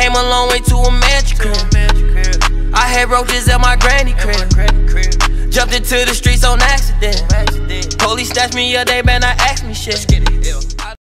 came a long way to a mansion crib. I had roaches at my granny crib. Jumped into the streets on accident. Police snatched me up, they better I asked me shit.